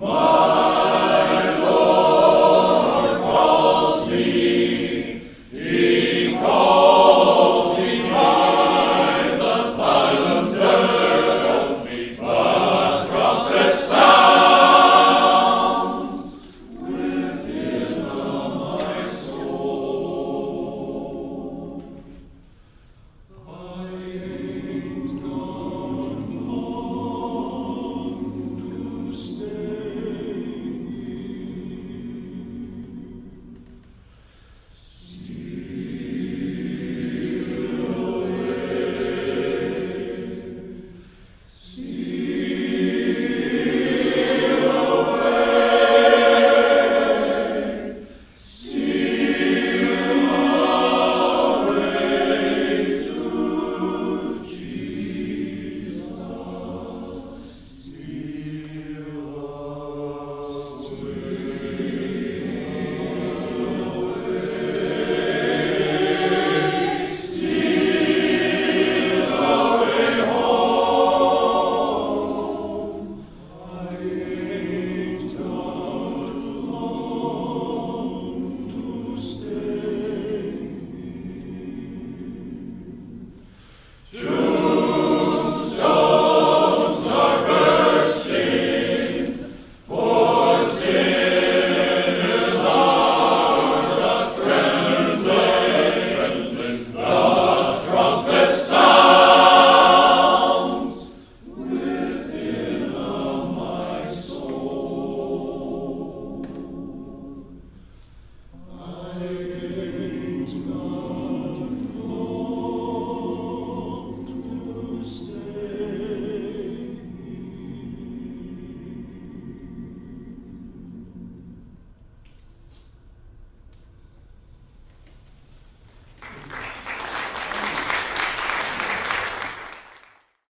More.